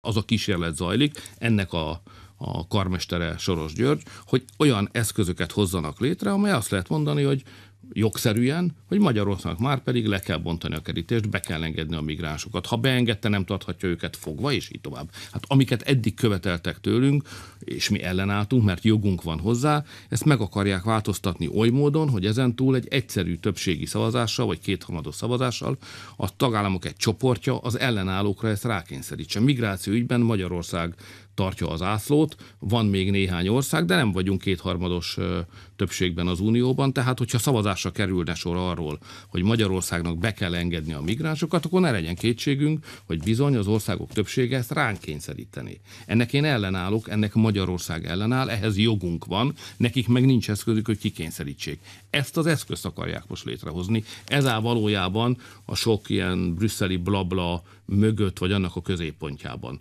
Az a kísérlet zajlik, ennek a a karmestere Soros György, hogy olyan eszközöket hozzanak létre, amely azt lehet mondani, hogy jogszerűen, hogy Magyarországnak már pedig le kell bontani a kerítést, be kell engedni a migránsokat. Ha beengedte, nem tarthatja őket fogva, és így tovább. Hát amiket eddig követeltek tőlünk, és mi ellenálltunk, mert jogunk van hozzá, ezt meg akarják változtatni oly módon, hogy ezentúl egy egyszerű többségi szavazással, vagy kétharmados szavazással a tagállamok egy csoportja az ellenállókra ezt rákényszerítse. Migráció ügyben Magyarország tartja az ászlót, van még néhány ország, de nem vagyunk kétharmados többségben az Unióban, tehát hogyha szavazásra kerülne sor arról, hogy Magyarországnak be kell engedni a migránsokat, akkor ne legyen kétségünk, hogy bizony az országok többsége ezt ránk kényszeríteni. Ennek én ellenállok, ennek Magyarország ellenáll, ehhez jogunk van, nekik meg nincs eszközük, hogy kikényszerítsék. Ezt az eszközt akarják most létrehozni. Ez áll valójában a sok ilyen brüsszeli blabla mögött, vagy annak a középpontjában.